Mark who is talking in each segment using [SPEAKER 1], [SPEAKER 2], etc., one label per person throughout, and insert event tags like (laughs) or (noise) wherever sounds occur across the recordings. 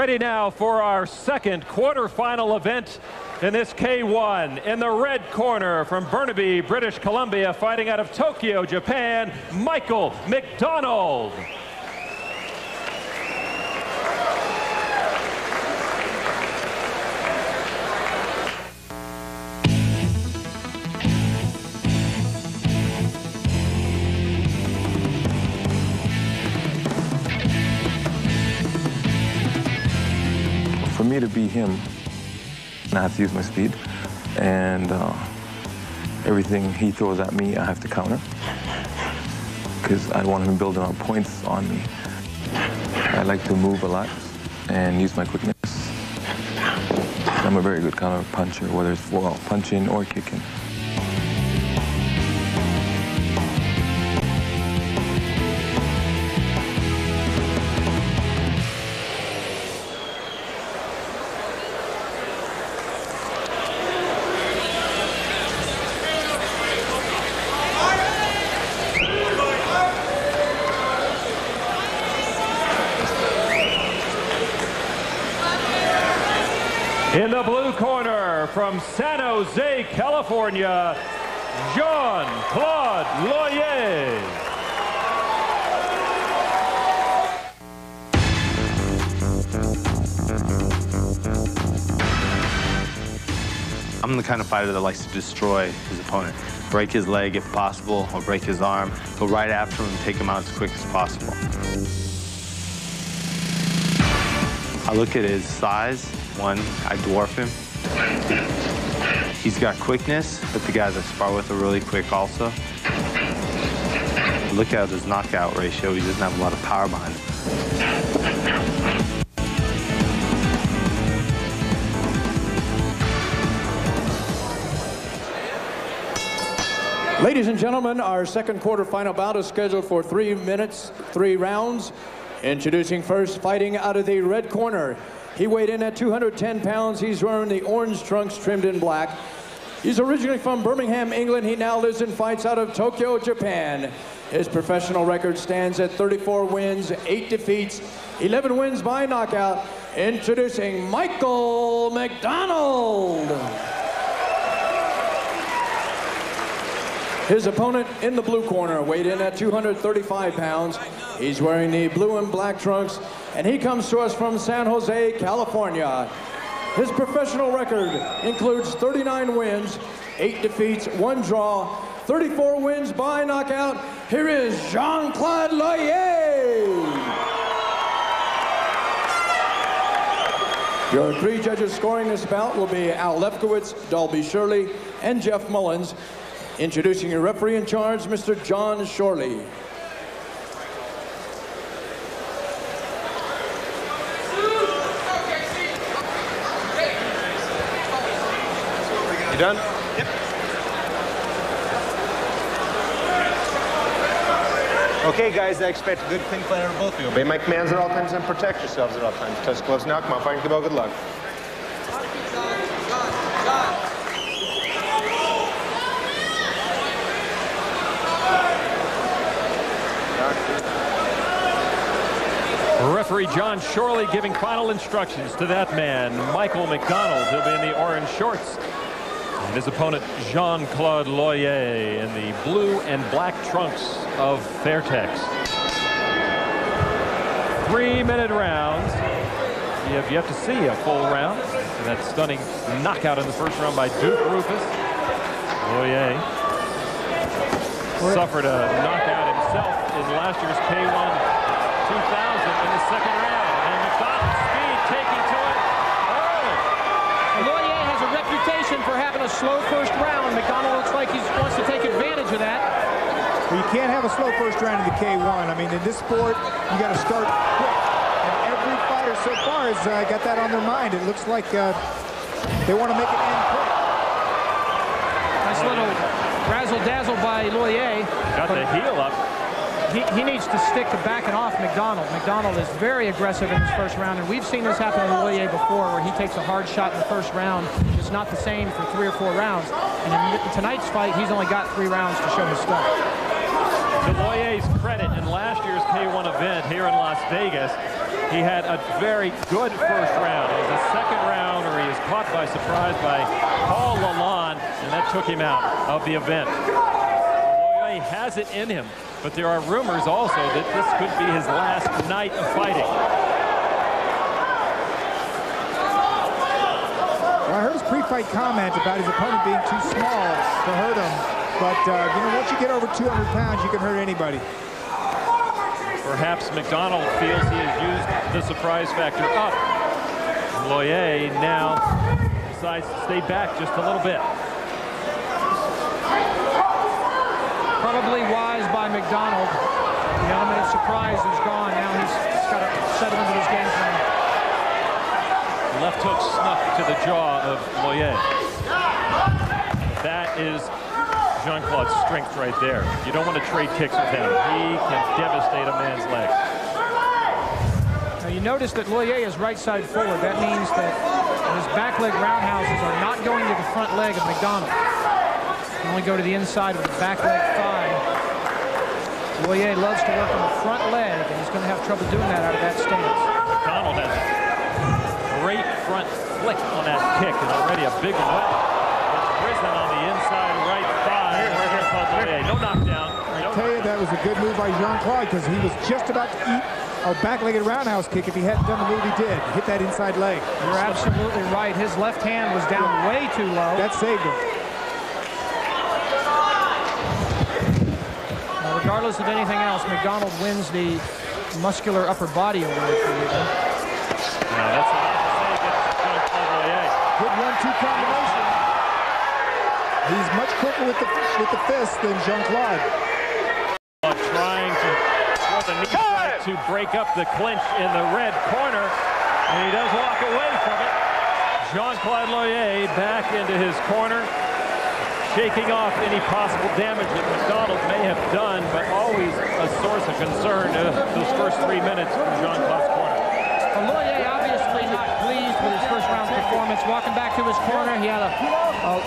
[SPEAKER 1] Ready now for our second quarterfinal event in this K1. In the red corner from Burnaby, British Columbia, fighting out of Tokyo, Japan, Michael McDonald.
[SPEAKER 2] Me to beat him, I have to use my speed. And uh, everything he throws at me, I have to counter. Because I want him building up points on me. I like to move a lot and use my quickness. I'm a very good counter puncher, whether it's well, punching or kicking.
[SPEAKER 1] From San Jose, California, Jean-Claude Leuyer.
[SPEAKER 3] I'm the kind of fighter that likes to destroy his opponent. Break his leg if possible, or break his arm. Go right after him and take him out as quick as possible. I look at his size. One, I dwarf him. He's got quickness, but the guys I spar with are really quick also. Look at his knockout ratio. He doesn't have a lot of power behind him.
[SPEAKER 4] Ladies and gentlemen, our second quarterfinal bout is scheduled for three minutes, three rounds. Introducing first, fighting out of the red corner. He weighed in at 210 pounds. He's wearing the orange trunks trimmed in black. He's originally from Birmingham, England. He now lives and fights out of Tokyo, Japan. His professional record stands at 34 wins, 8 defeats, 11 wins by knockout. Introducing Michael McDonald. His opponent in the blue corner weighed in at 235 pounds. He's wearing the blue and black trunks, and he comes to us from San Jose, California. His professional record includes 39 wins, 8 defeats, 1 draw, 34 wins by knockout. Here is Jean-Claude Leuyer. Your three judges scoring this bout will be Al Lefkowitz, Dalby Shirley, and Jeff Mullins. Introducing your referee in charge, Mr. John Shorley.
[SPEAKER 5] Done? Yep. Okay, guys, I expect a good clean fight out of both of you. Obey my commands at all times and protect yourselves at all times. Touch gloves now. Come on, fighting the bell. Good luck.
[SPEAKER 1] Referee John Shorley giving final instructions to that man, Michael McDonald. He'll be in the orange shorts. And his opponent, Jean-Claude Leuyer, in the blue and black trunks of Fairtex. Three-minute rounds. You have yet to see a full round. And that stunning knockout in the first round by Duke Roufus. Leuyer suffered a knockout himself in last year's K1 2000 in the second round. And McDonald speed taking to it early.
[SPEAKER 6] Leuyer has a reputation for having a slow first round. McDonald looks like he wants to take advantage of that.
[SPEAKER 7] Well, you can't have a slow first round in the K1. I mean, in this sport, you got to start quick. And every fighter so far has uh, got that on their mind. It looks like uh, they want to make it end quick.
[SPEAKER 6] Nice little razzle-dazzle by Leuyer.
[SPEAKER 1] Got the heel up.
[SPEAKER 6] He, he needs to stick to backing off McDonald. McDonald is very aggressive in his first round, and we've seen this happen to Leuyer before, where he takes a hard shot in the first round. It's not the same for three or four rounds. And in tonight's fight, he's only got three rounds to show his stuff.
[SPEAKER 1] To Leuyer's credit, in last year's K1 event here in Las Vegas, He had a very good first round. It was a second round where he was caught by surprise by Paul Lalonde, and that took him out of the event. He has it in him, but there are rumors also that this could be his last night of fighting.
[SPEAKER 7] Well, I heard his pre-fight comment about his opponent being too small to hurt him. But, uh, you know, once you get over 200 pounds, you can hurt anybody.
[SPEAKER 1] Perhaps McDonald feels he has used the surprise factor up. Leuyer now decides to stay back just a little bit.
[SPEAKER 6] Probably wise by McDonald. The element of surprise is gone. Now he's got to settle into his game plan.
[SPEAKER 1] Left hook snuck to the jaw of Leuyer. That is Jean-Claude's strength right there. You don't want to trade kicks with him. He can devastate a man's leg.
[SPEAKER 6] Now you notice that Leuyer is right side forward. That means that his back leg roundhouses are not going to the front leg of McDonald. They only go to the inside of the back leg thigh. Leuyer loves to work on the front leg, and he's going to have trouble doing that out of that stance.
[SPEAKER 1] McDonald has a great front flick on that kick, and already a big one. It's risen on the inside right thigh. Leuyer. No knockdown.
[SPEAKER 7] I
[SPEAKER 1] No
[SPEAKER 7] tell you, that was a good move by Jean-Claude because he was just about to eat a back-legged roundhouse kick if he hadn't done the move he did. Hit that inside leg.
[SPEAKER 6] You're absolutely right. His left hand was down way too low.
[SPEAKER 7] That saved him.
[SPEAKER 6] Now, regardless of anything else, McDonald wins the muscular upper body award for you.
[SPEAKER 1] Now that's enough to say against Jean-Claude Leuyer.
[SPEAKER 7] Good one-two combination. He's much quicker with the with the fist than Jean-Claude.
[SPEAKER 1] Trying to throw the knee strike to break up the clinch in the red corner. And he does walk away from it. Jean-Claude Leuyer back into his corner, shaking off any possible damage that McDonald may have done, but always a source of concern uh, those first three minutes from Jean-Claude's corner.
[SPEAKER 6] Well, Leuyer obviously not pleased with his first round performance. Walking back to his corner, he had a,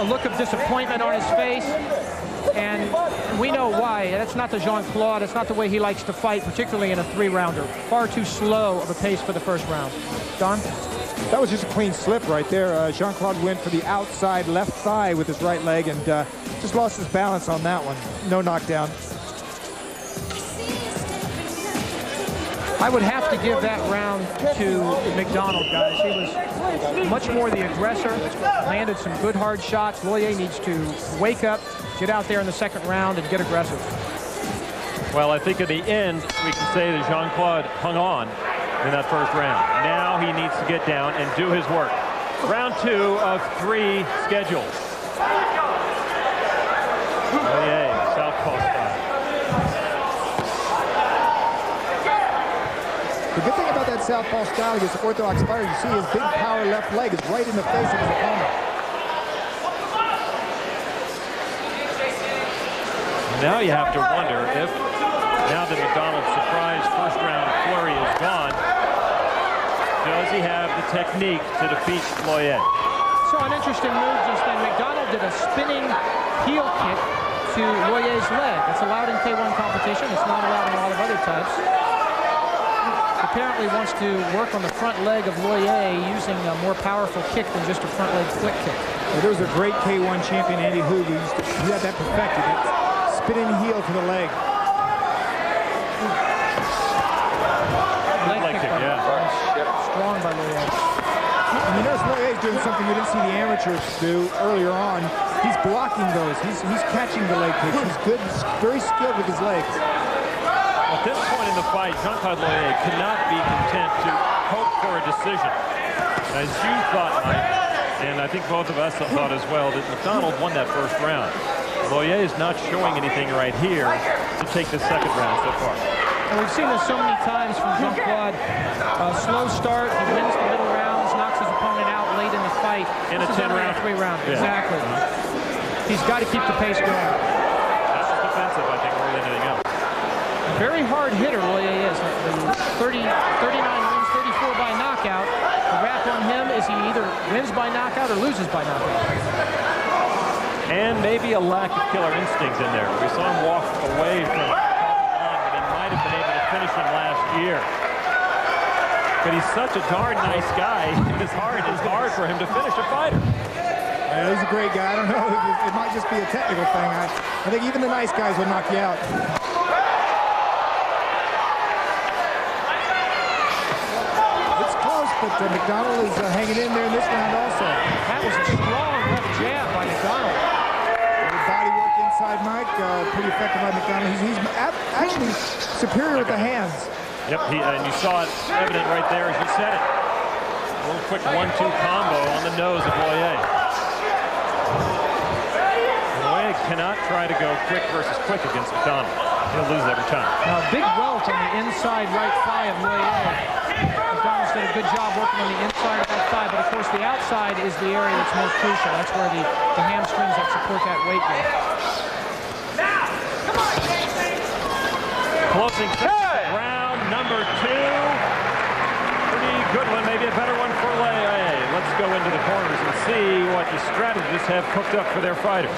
[SPEAKER 6] a, a look of disappointment on his face. And we know why. That's not the Jean-Claude. It's not the way he likes to fight, particularly in a three-rounder. Far too slow of a pace for the first round. Don?
[SPEAKER 7] That was just a clean slip right there. Uh, Jean-Claude went for the outside left thigh with his right leg and uh, just lost his balance on that one. No knockdown.
[SPEAKER 6] I would have to give that round to McDonald, guys. He was much more the aggressor, landed some good hard shots. Leuyer needs to wake up, get out there in the second round, and get aggressive.
[SPEAKER 1] Well, I think at the end, we can say that Jean-Claude hung on in that first round. Now he needs to get down and do his work. Round two of three scheduled. Oh, yay, southpaw style.
[SPEAKER 7] The good thing about that southpaw style against the orthodox fighter, you see his big power left leg is right in the face of his opponent.
[SPEAKER 1] Now you have to wonder if, now that McDonald's surprise first round is does he have the technique to defeat Leuyer?
[SPEAKER 6] So an interesting move just then. McDonald did a spinning heel kick to Leuyer's leg. That's allowed in K1 competition. It's not allowed in a lot of other types. Apparently wants to work on the front leg of Leuyer using a more powerful kick than just a front leg flick kick.
[SPEAKER 7] Well, there was a great K1 champion, Andy Hug, who used to, he had that perfected. That spinning heel to the leg.
[SPEAKER 6] Leg
[SPEAKER 1] Leg
[SPEAKER 6] kick
[SPEAKER 1] kick,
[SPEAKER 6] by
[SPEAKER 1] yeah.
[SPEAKER 6] McDonald. Strong by.
[SPEAKER 7] And you notice Leuyer's doing something you didn't see the amateurs do earlier on. He's blocking those. He's, he's catching the leg kicks. He's good, very skilled with his legs.
[SPEAKER 1] At this point in the fight, Jean-Claude Leuyer cannot be content to hope for a decision. As you thought, Mike, and I think both of us thought as well, that McDonald won that first round. Leuyer is not showing anything right here to take the second round so far.
[SPEAKER 6] And we've seen this so many times from Jean-Claude. Uh, slow start, he wins the middle rounds, knocks his opponent out late in the fight.
[SPEAKER 1] In a
[SPEAKER 6] This is
[SPEAKER 1] 10
[SPEAKER 6] only
[SPEAKER 1] round.
[SPEAKER 6] three round.
[SPEAKER 1] Yeah.
[SPEAKER 6] Exactly. He's got to keep the pace going.
[SPEAKER 1] That's just defensive, I think, more than anything else.
[SPEAKER 6] Very hard hitter, Leuyer is. The 30, 39 wins, 34 by knockout. The rap on him is he either wins by knockout or loses by knockout.
[SPEAKER 1] And maybe a lack of killer instinct in there. We saw him walk away from Paul Lalonde, but he might have been able to finish him last year. but he's such a darn nice guy. (laughs) It's hard, it's hard for him to finish a fighter.
[SPEAKER 7] Yeah, he's a great guy. I don't know. It, might just be a technical thing. I, I think even the nice guys will knock you out. It's close, but uh, McDonald is uh, hanging in there in this round also.
[SPEAKER 6] That was a strong left jab by McDonald.
[SPEAKER 7] Good body work inside Mike. Uh, pretty effective by McDonald. He's, he's actually superior with the hands.
[SPEAKER 1] Yep, he, and you saw it evident right there as you said it. A little quick one-two combo on the nose of Leuyer. Leuyer cannot try to go quick versus quick against McDonald. He'll lose every time.
[SPEAKER 6] Now, big welt on the inside right thigh of Leuyer. McDonald's did a good job working on the inside of that thigh, but of course the outside is the area that's most crucial. That's where the, the hamstrings that support that weight go.
[SPEAKER 1] Closing round number two. Pretty good one, maybe a better one for Leuyer. Let's go into the corners and see what the strategists have cooked up for their fighters.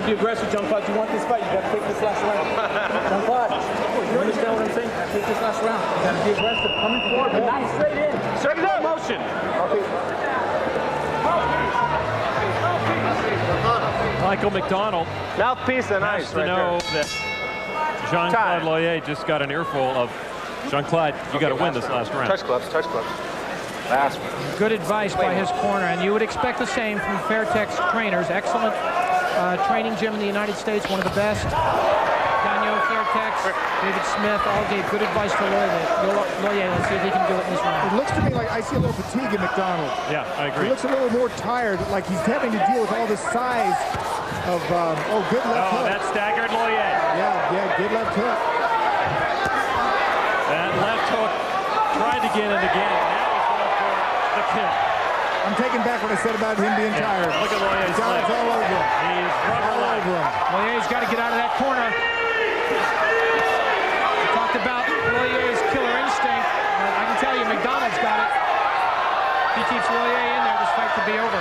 [SPEAKER 8] You gotta be aggressive, John Claude. You want this fight, you gotta take this last round. (laughs) John Claude, you understand what I'm saying? Take this last round. You gotta be aggressive. Coming forward, but not straight in. Straight in motion.
[SPEAKER 1] Michael McDonald
[SPEAKER 5] Mouthpiece and
[SPEAKER 1] has
[SPEAKER 5] ice
[SPEAKER 1] to know
[SPEAKER 5] there.
[SPEAKER 1] that Jean-Claude Leuyer just got an earful of Jean-Claude, you got to win this last round.
[SPEAKER 5] Touch gloves, touch gloves. Last one.
[SPEAKER 6] Good advice by his corner, and you would expect the same from Fairtex trainers. Excellent uh, training gym in the United States, one of the best. Daniel Fairtex, David Smith, all gave good advice to Leuyer. Leuyer, let's see if he can do it in this
[SPEAKER 7] It looks to me like I see a little fatigue in McDonald.
[SPEAKER 1] Yeah, I agree.
[SPEAKER 7] He looks a little more tired, like he's having to deal with all the size of, um, oh, good left
[SPEAKER 1] Oh,
[SPEAKER 7] hook.
[SPEAKER 1] that staggered Leuyer.
[SPEAKER 7] Yeah, yeah, good left hook.
[SPEAKER 1] That left hook tried to again and again. Now he's going for the kick.
[SPEAKER 7] I'm taking back what I said about him being tired.
[SPEAKER 1] Look at Leuyer's
[SPEAKER 7] McDonald's
[SPEAKER 1] leg.
[SPEAKER 7] all over him.
[SPEAKER 1] He's rubber
[SPEAKER 7] All
[SPEAKER 1] leg.
[SPEAKER 7] over him.
[SPEAKER 6] Leuyer's got to get out of that corner. We talked about Leuyer's killer instinct. but I can tell you, McDonald's got it. If he keeps Leuyer in there, this fight could be over.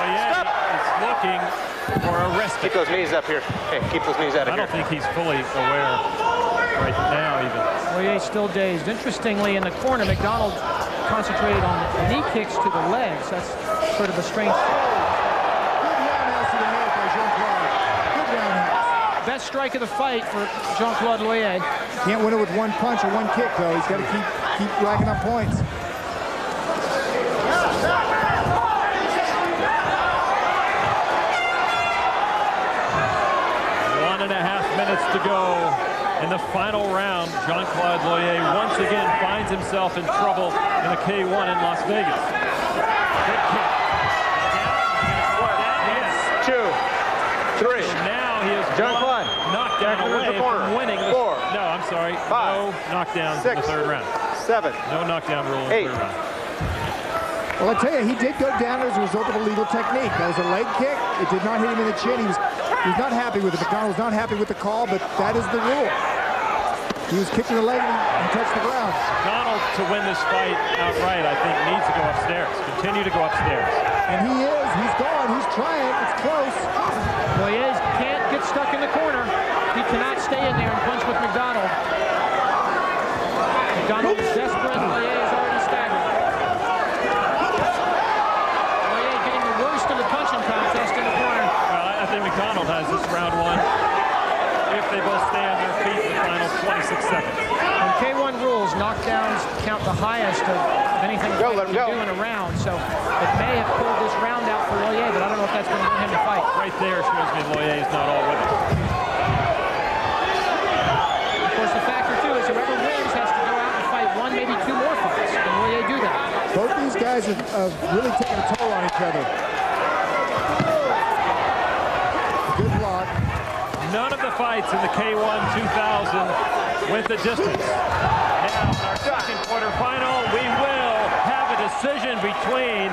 [SPEAKER 1] Leuyer is looking for a respite.
[SPEAKER 5] Keep those knees up here. Hey, keep those knees out of
[SPEAKER 1] I
[SPEAKER 5] here.
[SPEAKER 1] don't think he's fully aware right now even.
[SPEAKER 6] Leuyer still dazed. Interestingly, in the corner, McDonald concentrated on knee kicks to the legs. That's sort of a strange.
[SPEAKER 7] Good roundhouse to the head by Jean-Claude. Good roundhouse.
[SPEAKER 6] Best strike of the fight for Jean-Claude Leuyer.
[SPEAKER 7] Can't win it with one punch or one kick, though. He's got to keep keep racking up points.
[SPEAKER 1] One and a half minutes to go in the final round. Jean-Claude Leuyer once again finds himself in trouble in the K1 in Las Vegas. Good kick. Yes.
[SPEAKER 5] Two, three.
[SPEAKER 1] Now he is
[SPEAKER 5] Jean-Claude.
[SPEAKER 1] one knockdown
[SPEAKER 5] Back
[SPEAKER 1] away from winning. The,
[SPEAKER 5] Four.
[SPEAKER 1] No, I'm sorry.
[SPEAKER 5] Five.
[SPEAKER 1] No knockdowns in the third round.
[SPEAKER 5] Seven.
[SPEAKER 1] No knockdown rule in
[SPEAKER 5] Eight.
[SPEAKER 1] the third round.
[SPEAKER 7] Well, I tell you, he did go down as a result of a legal technique. That was a leg kick. It did not hit him in the chin. He was, he was not happy with it. McDonald was not happy with the call, but that is the rule. He was kicking the leg and, and touched the ground.
[SPEAKER 1] Donald, to win this fight outright, I think needs to go upstairs. Continue to go upstairs.
[SPEAKER 7] And he is. He's gone. He's trying. It's close.
[SPEAKER 6] Leuyer can't get stuck in the corner. He cannot stay in there and punch with McDonald. McDonald is desperate. Leuyer is already staggered. Leuyer getting the worst of the punching contest in the corner.
[SPEAKER 1] Well, I I think McDonald has this round one if they both stay on their feet in the final 26 seconds.
[SPEAKER 6] In K1 rules, knockdowns count the highest of of anything a
[SPEAKER 5] Go,
[SPEAKER 6] fighter
[SPEAKER 5] let him go.
[SPEAKER 6] do in a round. So it may have pulled this round out for Leuyer, but I don't know if that's going to win him the fight.
[SPEAKER 1] Right there shows me Leuyer is not all with it.
[SPEAKER 6] Of course, the factor too is whoever wins has to go out and fight one, maybe two more fights. Can Leuyer do that?
[SPEAKER 7] Both these guys have, have really taken a toll on each other. Good block.
[SPEAKER 1] None of the fights in the K1 2000 went the distance. Now, in our second quarterfinal, we will have a decision between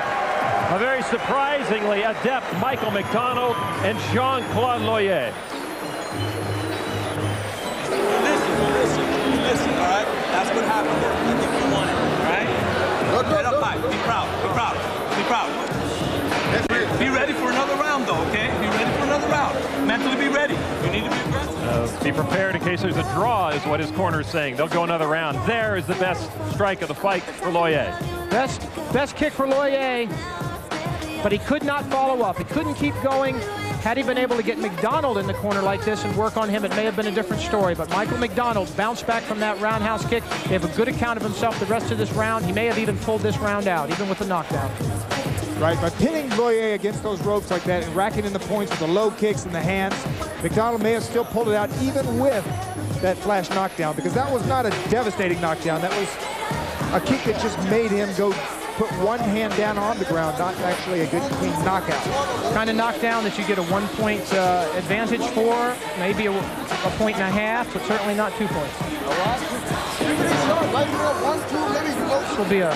[SPEAKER 1] a very surprisingly adept Michael McDonald and Jean-Claude Leuyer.
[SPEAKER 9] Listen, listen, listen, all right? That's what happened there. I think you won it, all right? Head up high. Be proud. Be proud. Be proud. Be ready for another round, though, okay? Be ready for another round. Mentally be ready. You need to be aggressive.
[SPEAKER 1] Uh, be prepared in case there's a draw, is what his corner is saying. They'll go another round. There is the best strike of the fight for Leuyer.
[SPEAKER 6] Best, best kick for Leuyer, but he could not follow up. He couldn't keep going. Had he been able to get McDonald in the corner like this and work on him, it may have been a different story. But Michael McDonald bounced back from that roundhouse kick. They have a good account of himself the rest of this round. He may have even pulled this round out, even with the knockdown.
[SPEAKER 7] Right, by pinning Leuyer against those ropes like that and racking in the points with the low kicks and the hands, McDonald may have still pulled it out even with that flash knockdown because that was not a devastating knockdown. That was a kick that just made him go put one hand down on the ground, not actually a good clean knockout.
[SPEAKER 6] Kind of knockdown that you get a one-point uh, advantage for, maybe a, a point and a half, but certainly not two points. This will be a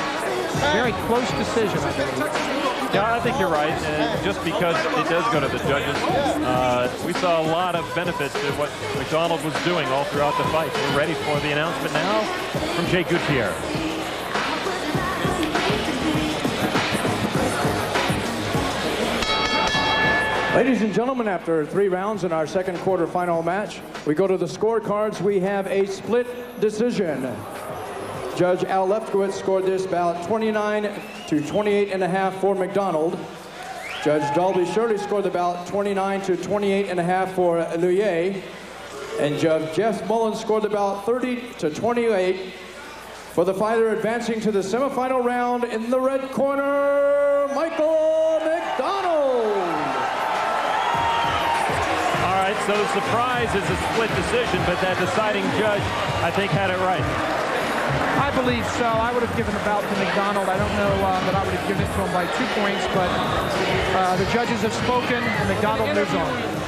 [SPEAKER 6] very close decision,
[SPEAKER 1] Yeah, I think you're right. And just because it does go to the judges, uh, we saw a lot of benefits to what McDonald was doing all throughout the fight. We're ready for the announcement now from Jay Gutierrez.
[SPEAKER 4] Ladies and gentlemen, after three rounds in our second quarterfinal match, we go to the scorecards. We have a split decision. Judge Al Lefkowitz scored this bout 29 to 28 and a half for McDonald. Judge Dalby Shirley scored the bout 29 to 28 and a half for Leuyer. And Judge Jeff Mullins scored the bout 30 to 28 for the fighter advancing to the semifinal round in the red corner, Michael McDonald.
[SPEAKER 1] All right, so the surprise is a split decision, but that deciding judge, I think, had it right.
[SPEAKER 6] I believe so. I would have given the bout to McDonald. I don't know uh, that I would have given it to him by two points, but uh, the judges have spoken, and McDonald moves on.